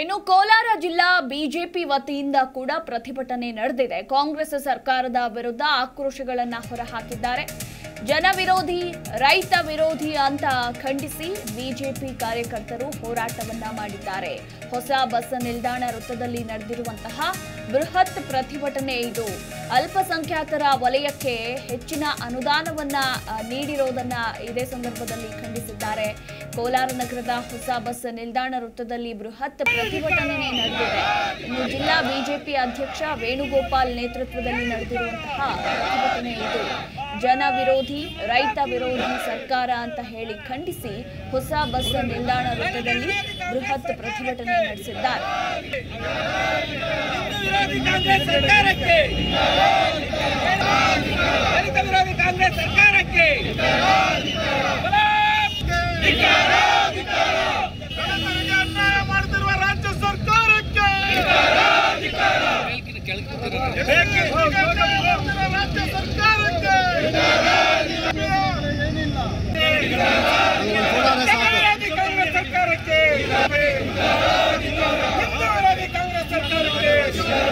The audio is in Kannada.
ಇನ್ನು ಕೋಲಾರ ಜಿಲ್ಲಾ ಬಿಜೆಪಿ ವತಿಯಿಂದ ಕೂಡ ಪ್ರತಿಭಟನೆ ನಡೆದಿದೆ. ಕಾಂಗ್ರೆಸ್ ಸರ್ಕಾರದ ವಿರುದ್ಧ ಆಕ್ರೋಶಗಳನ್ನು ಹೊರಹಾಕಿದ್ದಾರೆ. ಜನ ವಿರೋಧಿ, ರೈತ ವಿರೋಧಿ ಅಂತ ಖಂಡಿಸಿ ಬಿಜೆಪಿ ಕಾರ್ಯಕರ್ತರು ಹೋರಾಟವನ್ನ ಮಾಡಿದ್ದಾರೆ. ಹೊಸ ಬಸ್ ನಿಲ್ದಾಣ ವೃತ್ತದಲ್ಲಿ ನಡೆದಿರುವಂತಹ ಬೃಹತ್ ಪ್ರತಿಭಟನೆ ಇದು. ಅಲ್ಪಸಂಖ್ಯಾತರ ವಲಯಕ್ಕೆ ಹೆಚ್ಚಿನ ಅನುದಾನವನ್ನ ನೀಡಿರೋದನ್ನ ಇದೇ ಸಂದರ್ಭದಲ್ಲಿ ಖಂಡಿಸಿದ್ದಾರೆ. ಕೋಲಾರ ನಗರದ ಹೊಸ ಬಸ್ ನಿಲ್ದಾಣ ವೃತ್ತದಲ್ಲಿ ಬೃಹತ್ ಪ್ರತಿಭಟನೆ ನಡೆದಿದೆ. ಇನ್ನು ಜಿಲ್ಲಾ ಬಿಜೆಪಿ ಅಧ್ಯಕ್ಷ ವೇಣುಗೋಪಾಲ್ ನೇತೃತ್ವದಲ್ಲಿ ನಡೆದಿರುವಂತಹ ಪ್ರತಿಭಟನೆ ಇದು. ಜನ ವಿರೋಧಿ, ರೈತ ವಿರೋಧಿ ಸರ್ಕಾರ ಅಂತ ಹೇಳಿ ಖಂಡಿಸಿ ಹೊಸ ಬಸ್ ನಿಲ್ದಾಣ ವೃತ್ತದಲ್ಲಿ ಬೃಹತ್ ಪ್ರತಿಭಟನೆ ನಡೆಸಿದ್ದಾರೆ. ವಿರೋಧಿ ಕಾಂಗ್ರೆಸ್ ಸರ್ಕಾರಕ್ಕೆ. ದಲಿತ ವಿರೋಧಿ ಕಾಂಗ್ರೆಸ್ ಸರ್ಕಾರಕ್ಕೆ. ಮಾಡುತ್ತಿರುವ ರಾಜ್ಯ ಸರ್ಕಾರಕ್ಕೆ ರಾಜ್ಯ ಸರ್ಕಾರಕ್ಕೆ ಸರ್ಕಾರಕ್ಕೆ.